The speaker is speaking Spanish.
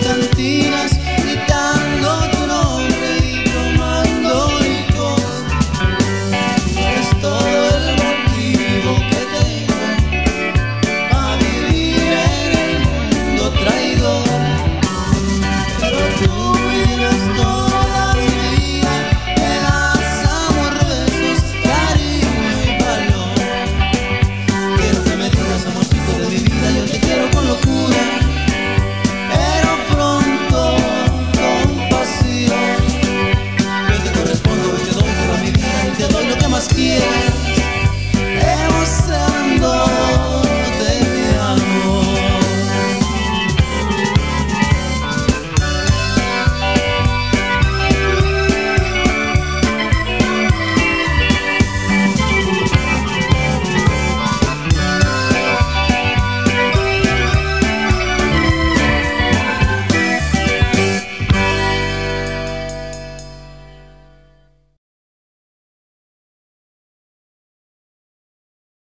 instantina